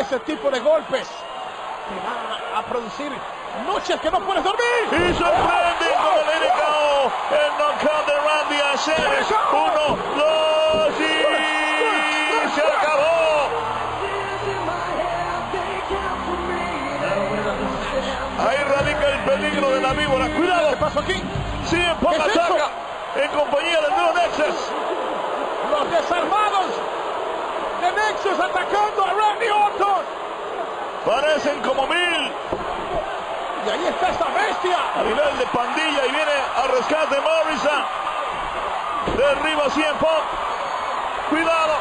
ese tipo de golpes te van a producir noches que no puedes dormir. Y sorprende con el NKO, el knockout de Randy Ashes. Uno, dos y se acabó. Ahí radica el peligro de la víbora. Cuidado. ¿Qué pasó aquí? Por ¿Qué la es en compañía del nuevo Nexus. Los desarmados Nexus atacando a Randy Orton. Parecen como mil Y ahí está esta bestia. a nivel de pandilla y viene al rescate Morrison. Derriba 100 Punk. Cuidado.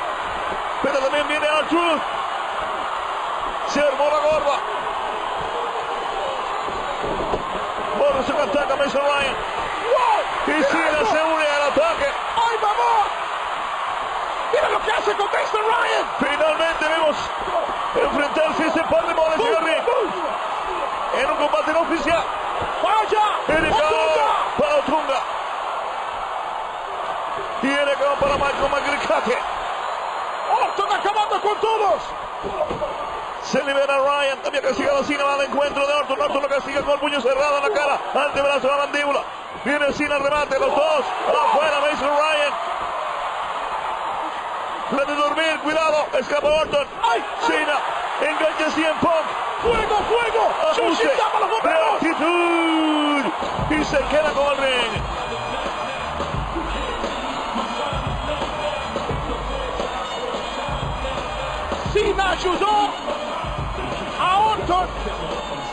Pero también viene Arthur. Se armó la gorda. Morrison ataca a Mason Ryan. ¡Wow! Y Cena se une al ataque. ¡Ay, mamá! Mira lo que hace con Mason Ryan. Finalmente vemos enfrentarse ese par de moles en un combate no oficial. ¡Vaya! ¡Otunga! para Otunga. Y NKO para Michael McGrickake. Orton acabando con todos. Se libera Ryan. También castiga a Cena. Va al encuentro de Orton. Orton lo castiga con el puño cerrado en la cara. Antebrazo de la mandíbula. Viene Cena al remate. Los dos. Afuera Mason Ryan. La de dormir. Cuidado. Escapa Orton. ¡Ay! Cena. Engancha 100 Punk. ¡Fuego, fuego! ¡Sushi, los de bomberos! actitud. Y se queda con el ring. Cena ayudó a Orton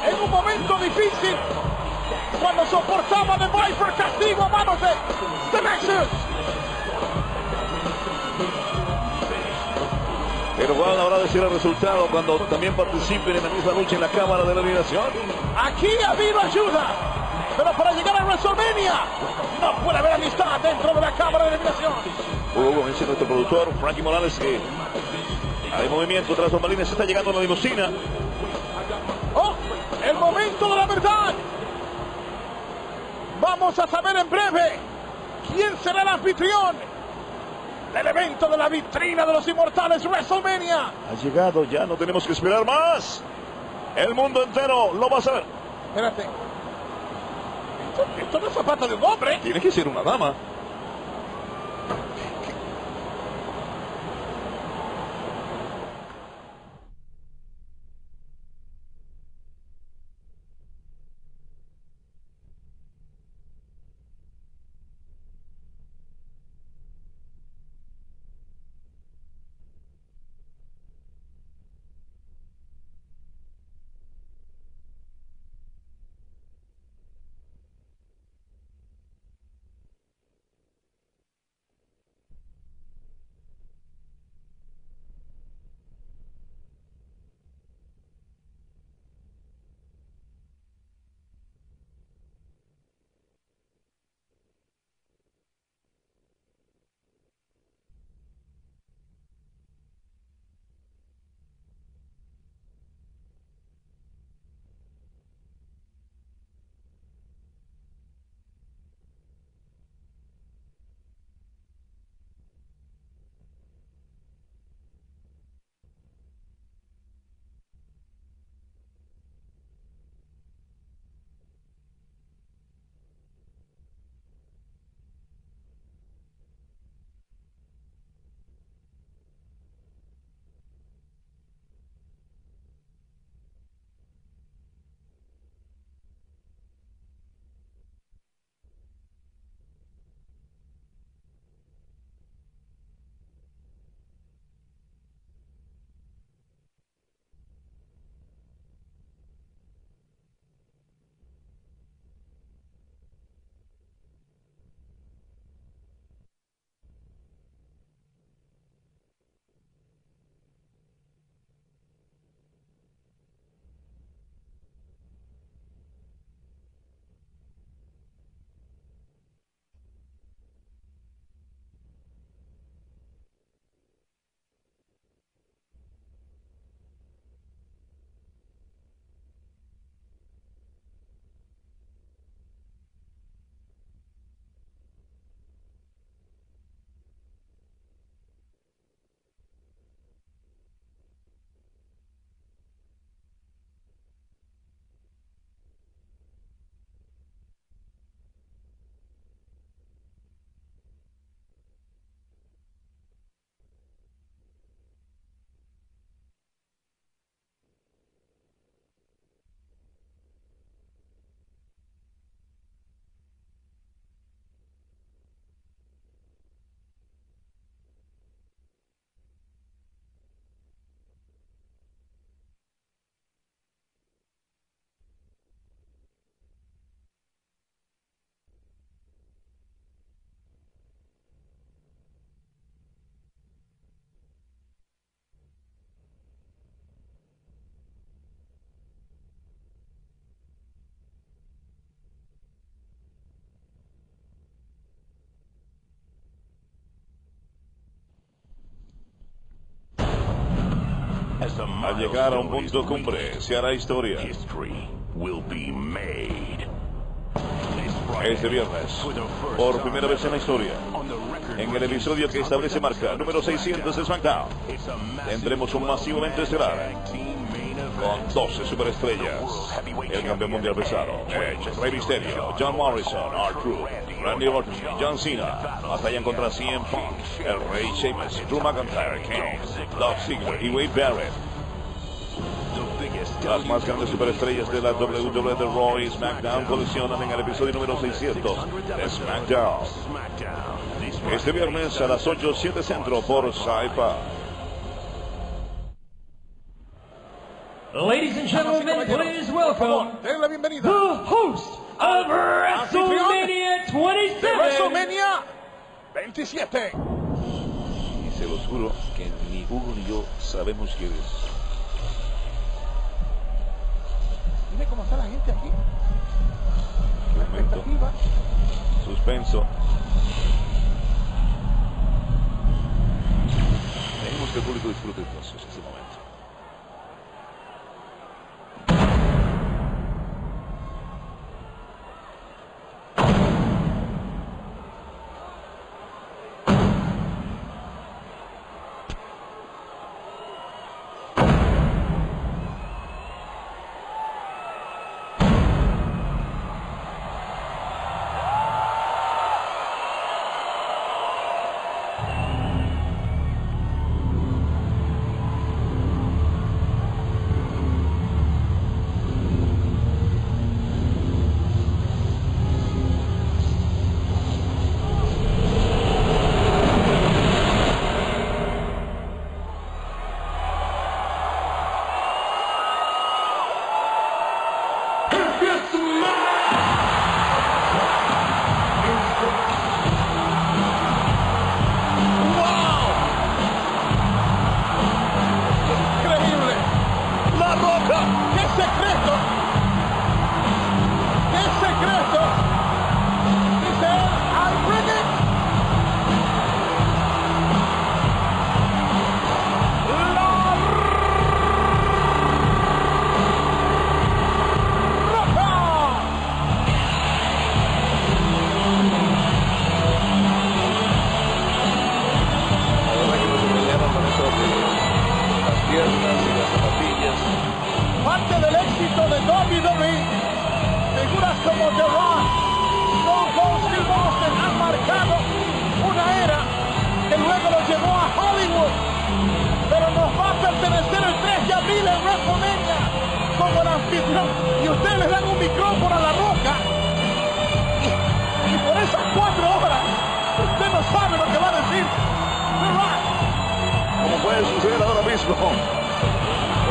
en un momento difícil cuando soportaba de Viper castigo a manos de, de Nexus. Pero Juan habrá decir el resultado cuando también participen en la misma lucha en la Cámara de la Eliminación. Aquí ha habido ayuda, pero para llegar a WrestleMania no puede haber amistad dentro de la Cámara de Eliminación. Hugo, dice nuestro productor, Frankie Morales, que hay movimiento tras bambalinas, está llegando la limusina. ¡Oh! ¡El momento de la verdad! Vamos a saber en breve quién será el anfitrión del evento de la vitrina de los inmortales WrestleMania. Ha llegado, ya no tenemos que esperar más. El mundo entero lo va a saber. Espérate. Esto, esto no es zapato de un hombre. Tiene que ser una dama. Al llegar a un punto cumbre, se hará historia. Este viernes, por primera vez en la historia, en el episodio que establece marca número 600 de SmackDown, tendremos un masivo evento estelar con 12 superestrellas. El campeón mundial pesado, Edge, Rey Mysterio, John Morrison, R-Truth, Randy Orton John Cena. Batallan contra CM Punk, el Rey Sheamus, Drew McIntyre, Kane, Dolph Ziggler y Wade Barrett. Las más grandes superestrellas de la WWE de Raw y SmackDown colisionan en el episodio número 600 de SmackDown. Este viernes a las 8, 7 centro por Sci-Fi. Ladies and gentlemen, please welcome Den la bienvenida. the host of WrestleMania De 27, WrestleMania 27. Y se los juro que ni Hugo ni yo sabemos quién es. Dime cómo está la gente aquí. Momento. expectativa. Suspenso. Dejemos que el público disfrute entonces este momento. Como el anfitrión. Y ustedes le dan un micrófono a la roca. Y, por esas cuatro horas, usted no sabe lo que va a decir. Como puede suceder ahora mismo.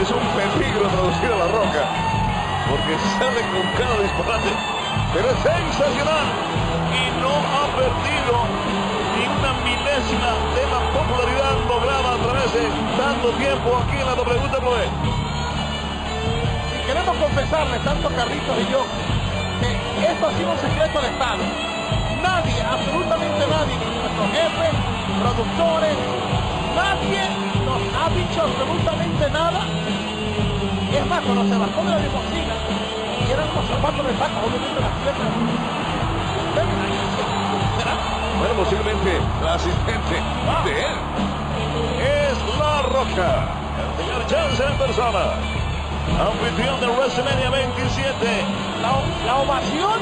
Es un peligro traducir a la roca. Porque sale con cada disparate. Pero es sensacional. Y no ha perdido ni una milésima de la popularidad lograda a través de tanto tiempo aquí en la WWE. Confesarles, tanto Carlitos y yo, que esto ha sido un secreto de Estado. Nadie, absolutamente nadie, ni nuestros jefes, productores, nadie nos ha dicho absolutamente nada. Y es más, cuando se bajó de la limusina, y eran unos zapatos de saco, obviamente las piernas. Bueno, posiblemente la asistente de él es La Roca. El señor Johnson en persona. Anfitrión de WrestleMania 27. La, ovación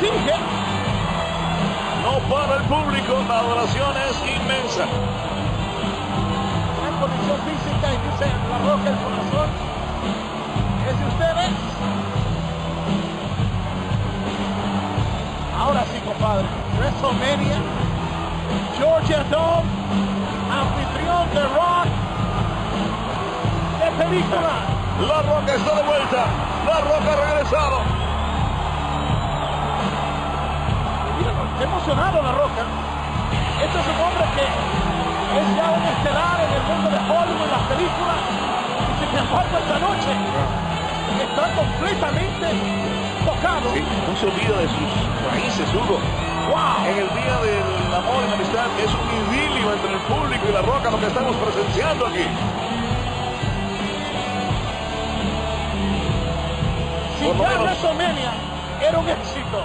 sigue. No para el público, la adoración es inmensa. en condición física y dice la roca el corazón es de ustedes. Ahora sí, compadre. WrestleMania, Georgia Dome, anfitrión de Rock, de película. La Roca está de vuelta. La Roca ha regresado. Míralo, está emocionado la roca. Este es un hombre que es ya un estelar en el mundo de Hollywood, en las películas. Y sin embargo, esta noche está completamente tocado. Sí, no se olvida de sus raíces, Hugo. ¡Wow! En el día del amor y la amistad es un idilio entre el público y la roca lo que estamos presenciando aquí. WrestleMania era un éxito.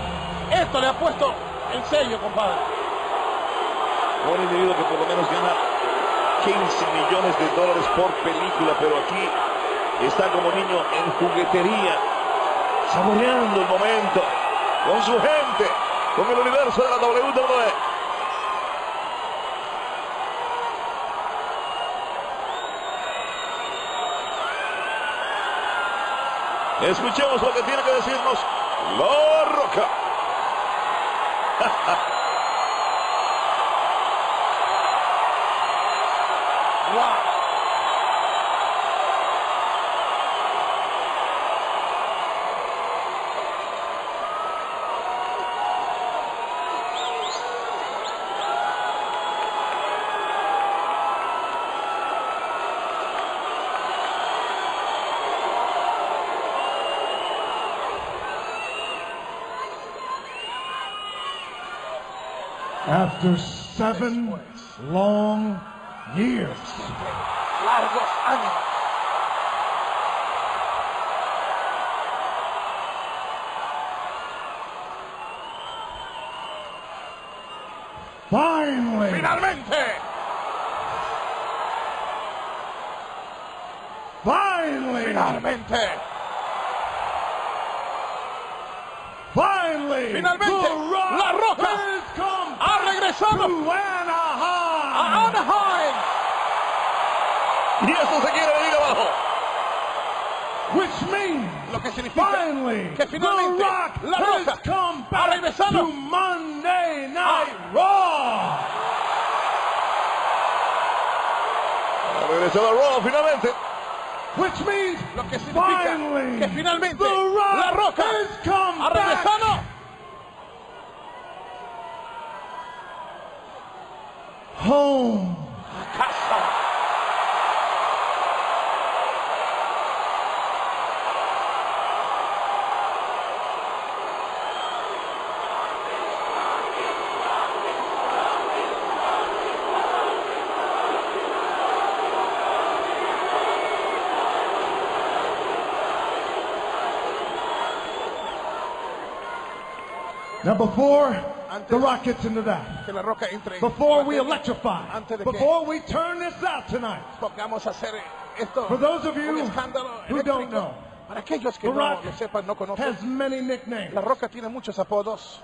Esto le ha puesto en serio, compadre. Un individuo que por lo menos gana 15 millones de dólares por película, pero aquí está como niño en juguetería, saboreando el momento con su gente, con el universo de la WWE. Escuchemos lo que tiene que decirnos La Roca. After seven long years, finally, Finalmente. finally, Finalmente. finally, Finalmente, The Rock La Roca Ha to Anaheim. a Anaheim. Y esto se quiere venir abajo. Which means Lo que significa finally que finalmente The Rock La Roca come ha back regresado to Monday Night Ah. Raw. Ha regresado a Raw finalmente. Which means Lo que significa finally que finalmente The Rock La Roca ha regresado home. Number four, now, before Antes- The Rock gets into that, Que la roca entre. en before we electrify, Antes de que before we turn this out tonight, hacer esto. For those of you who don't know, Para aquellos que The no lo sepan, no conocen. has many nicknames. La roca tiene muchos apodos.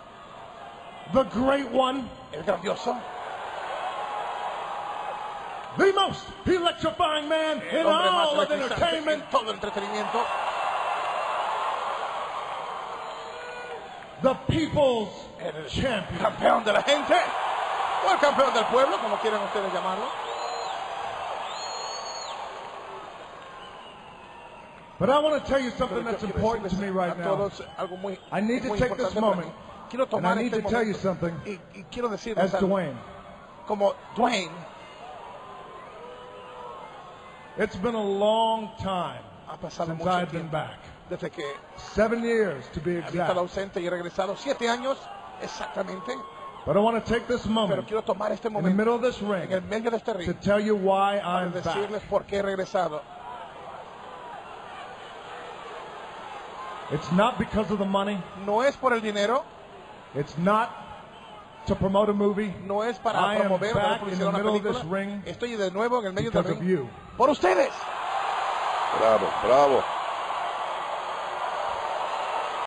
The Great One, El grandioso. the most electrifying man in all of entertainment, en todo entretenimiento. The People's El Champion. campeón de la gente. O el campeón del pueblo, como quieran ustedes llamarlo. But I want to tell you something that's important to me right now. todos algo muy, I need to take this moment, and I need to tell you something y, y quiero decirles as. Dwayne. Como Dwayne It's been a long time since I've been back. Desde que Seven years to be había estado exact. ausente y he regresado. Siete años exactamente. But I want to take this Pero moment quiero tomar este in the momento middle of this en ring el medio de este to ring tell you why para I'm back. decirles por qué he regresado. It's not because of the money. No es por el dinero, It's not to promote a movie. no es para I promover back in the una middle of this ring Estoy de nuevo en el medio del ring you. por ustedes. Bravo, bravo.